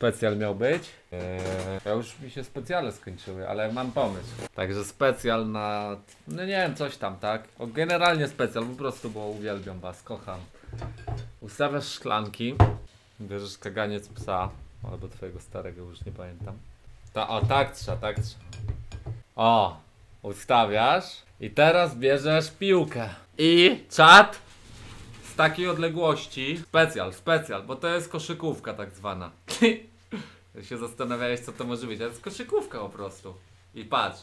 specjal miał być. Eee, ja już mi się specjale skończyły, ale mam pomysł. Także specjal na. No nie wiem, coś tam, tak? O, generalnie specjal, po prostu, bo uwielbiam was, kocham. Ustawiasz szklanki, bierzesz kaganiec psa, albo twojego starego, już nie pamiętam. Ta, o, tak trzeba, tak trzeba. O, ustawiasz i teraz bierzesz piłkę. I czat z takiej odległości. Specjal, specjal, bo to jest koszykówka tak zwana. Się zastanawiałeś co to może być, to jest koszykówka po prostu. I patrz.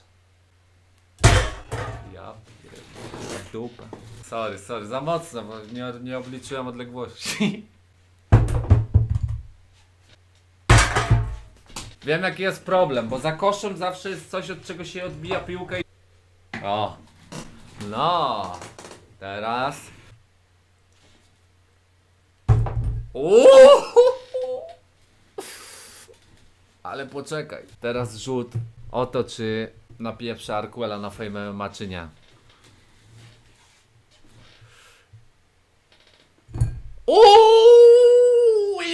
Ja pierdolę, dupę. Sorry, sorry, za mocno, bo nie, nie obliczyłem odległości. Wiem jaki jest problem, bo za koszem zawsze jest coś od czego się odbija piłka i... O! No! Teraz... Uuu! Ale poczekaj. Teraz rzut o to, czy napieprza Arkuela na Fame MMA, czy nie.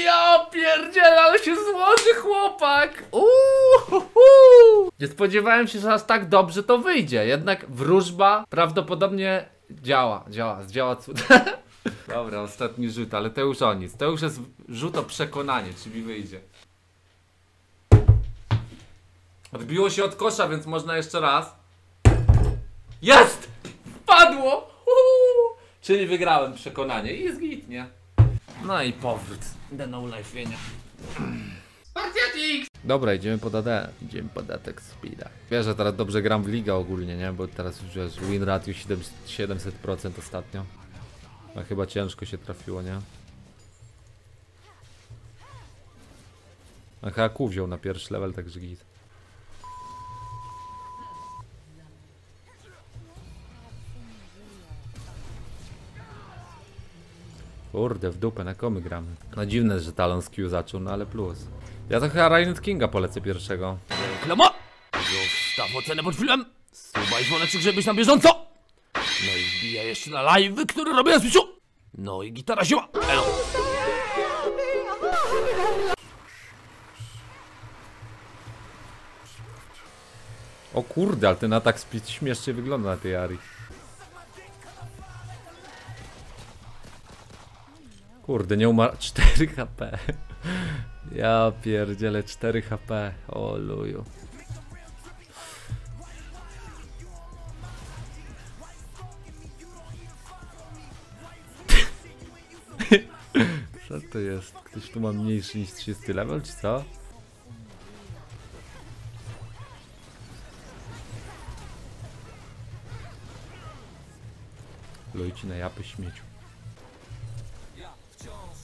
Ja pierdzielę, ale się złoży chłopak. Uuu, nie spodziewałem się, że aż tak dobrze to wyjdzie. Jednak wróżba prawdopodobnie działa, działa, działa cud. Dobra, ostatni rzut, ale to już o nic. To już jest rzut o przekonanie, czy mi wyjdzie. Odbiło się od kosza, więc można jeszcze raz. Jest! Wpadło! Uuu! Czyli wygrałem przekonanie i jest git, nie? No i powrót do no life Dobra, idziemy pod AD. Idziemy pod attack speeda. Wiesz, że teraz dobrze gram w ligę ogólnie, nie? Bo teraz już wiesz, win ratio 7, 700% ostatnio. A chyba ciężko się trafiło, nie? A chyba Q wziął na pierwszy level, także git. Kurde, w dupę, na komy gramy. No dziwne, że Talon z Q zaczął, no ale plus. Ja to chyba Rainet Kinga polecę pierwszego. Reklama! Zostaw ocenę pod filmem, suba i dzwoneczek, żeby być na bieżąco! No i wbija jeszcze na live, które robię na Switchu! No i gitara siła! Elo! O kurde, ale ten atak speed śmiesznie wygląda na tej Ari. Kurde, nie umarł. 4 HP. Ja pierdzielę 4 HP. O luju. Co to jest? Ktoś tu ma mniejszy niż 30 level, czy co? Lujcie na japy śmieciu.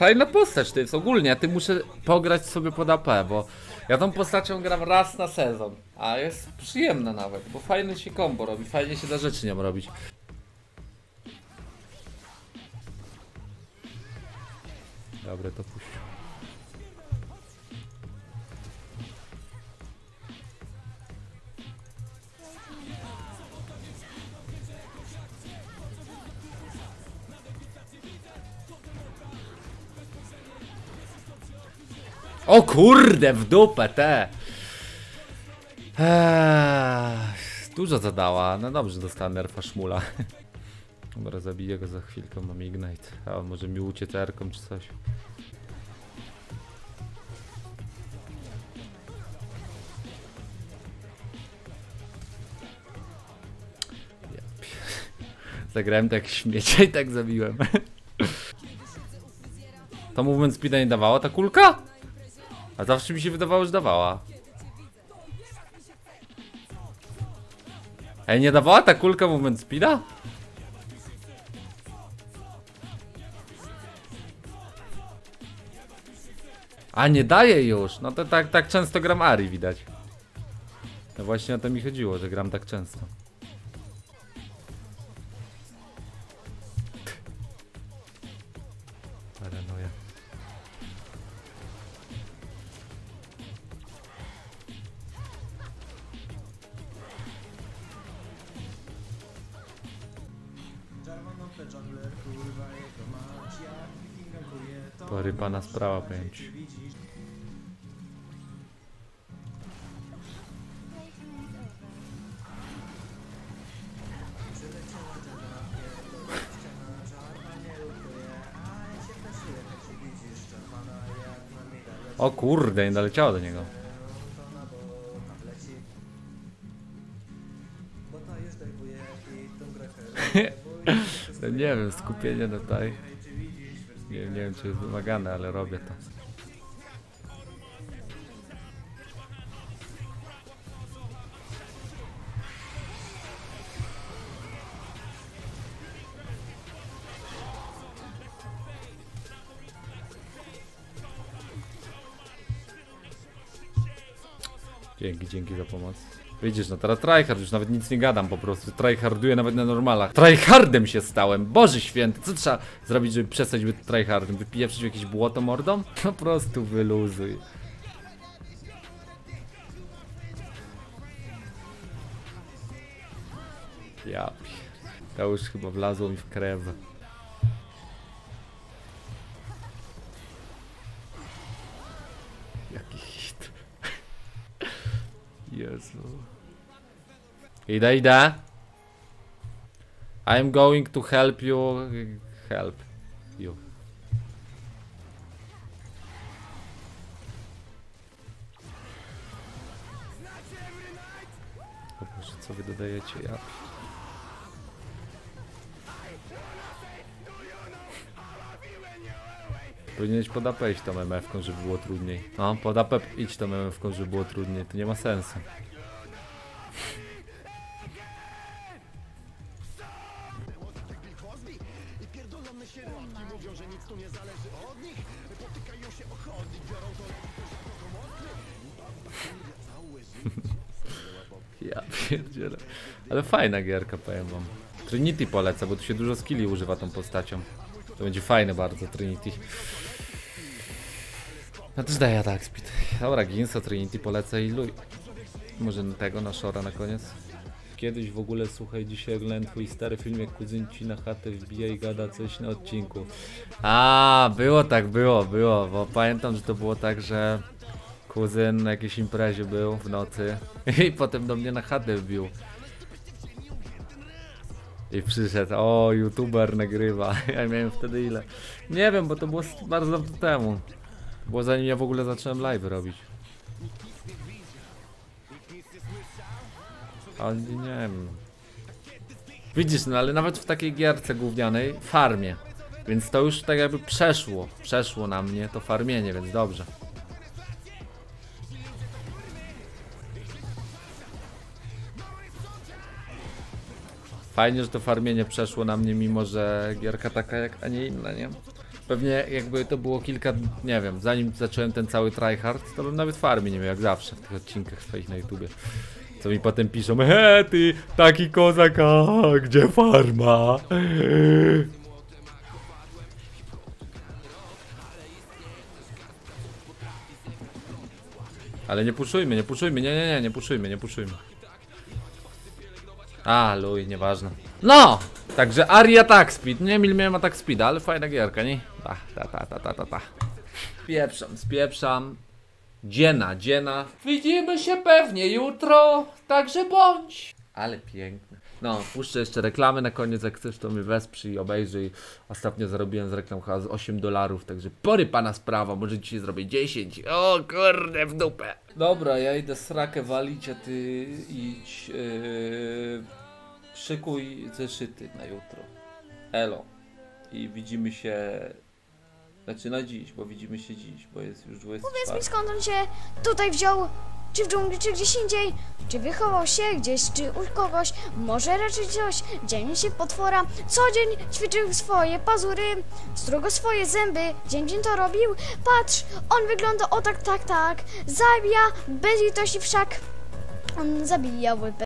Fajna postać to jest ogólnie, ty muszę pograć sobie pod AP, bo ja tą postacią gram raz na sezon, a jest przyjemna nawet, bo fajnie się combo robi, fajnie się da rzeczy nią robić. Dobre, to puść. O kurde, w dupę te. Eee, dużo zadała. No dobrze, dostałem nerfa szmula. Dobra, zabiję go za chwilkę, mam ignite. A może mi uciec erką czy coś. Zagrałem tak śmiecia i tak zabiłem. To movement speeda nie dawała ta kulka? A zawsze mi się wydawało, że dawała. Ej, nie dawała ta kulka movement speeda? A nie daje już. No to tak, tak często gram Ari widać. No właśnie o to mi chodziło, że gram tak często. Porypana sprawa, powiem ci. O kurde, nie doleciało do niego. Nie wiem, skupienie tutaj. Nie, nie wiem czy jest wymagane, ale robię to. Dzięki, dzięki za pomoc. Widzisz, no teraz tryhard, już nawet nic nie gadam po prostu. Tryharduję nawet na normalach. Tryhardem się stałem, Boże święty. Co trzeba zrobić, żeby przestać być tryhardem? Wypieprzyć w jakieś błoto mordą? Po prostu wyluzuj. Ja. To już chyba wlazło mi w krew. Jaki hit. Jezu. Idę, idę. I'm going to help you. Help you. O Boże, co wy dodajecie? Ja. Powinieneś pod AP iść tą MF-ką, żeby było trudniej. No, pod AP idź tą MF-ką, żeby było trudniej. To nie ma sensu. Ja pierdzielę. Ale fajna gierka, powiem wam. Trinity polecę, bo tu się dużo skilli używa tą postacią. To będzie fajne bardzo, Trinity. No też daję atak speed. Dobra, Ginsa, Trinity polecę i luj. Może tego, na Shora na koniec. Kiedyś w ogóle, słuchaj, dzisiaj oglądałem twój stary film, jak kuzyn ci na chatę wbija i gada coś na odcinku. A, było tak, było, było, bo pamiętam, że to było tak, że kuzyn na jakiejś imprezie był w nocy i potem do mnie na chatę wbił. I przyszedł, o, youtuber nagrywa. Ja miałem wtedy ile? Nie wiem, bo to było bardzo dawno temu. Było zanim ja w ogóle zacząłem live robić. Ale nie wiem. Widzisz, no ale nawet w takiej gierce gównianej, farmie. Więc to już tak jakby przeszło. Przeszło na mnie to farmienie, więc dobrze. Fajnie, że to farmienie przeszło na mnie, mimo że gierka taka jak, a nie inna, nie? Pewnie jakby to było kilka, nie wiem, zanim zacząłem ten cały tryhard, to bym nawet farmi nie miał, jak zawsze w tych odcinkach swoich na YouTubie. Co mi potem piszą, he ty, taki kozak, a gdzie farma? Ale nie puszujmy, nie puszujmy, nie, nie, nie, nie puszujmy, nie puszujmy. A, luj, nieważne. No! Także Aria Attack Speed. Nie mil miałem Attack Speed, ale fajna gierka, nie? Ta, ta, ta, ta, ta, ta, ta. Spieprzam, spieprzam. Dziena, dziena. Widzimy się pewnie jutro, także bądź. Ale piękne. No, puszczę jeszcze reklamy na koniec, jak chcesz to mnie wesprzyj i obejrzyj. Ostatnio zarobiłem z reklam chyba z 8 dolarów, także pory pana sprawa, może dzisiaj zrobię 10. O kurde, w dupę. Dobra, ja idę srakę walić, a ty idź, yy, szykuj zeszyty na jutro. Elo. I widzimy się, znaczy na dziś, bo widzimy się dziś, bo jest już 24. Powiedz mi skąd on się tutaj wziął? Czy w dżungli, czy gdzieś indziej? Czy wychował się gdzieś, czy u kogoś? Może raczej coś? Dzień się potwora. Co dzień ćwiczył swoje pazury, strugo swoje zęby. Dzień dzień to robił. Patrz, on wygląda o tak, tak, tak. Zabija bez litości wszak. On zabijał